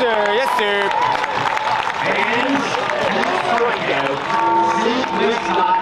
sir. Yes, sir. And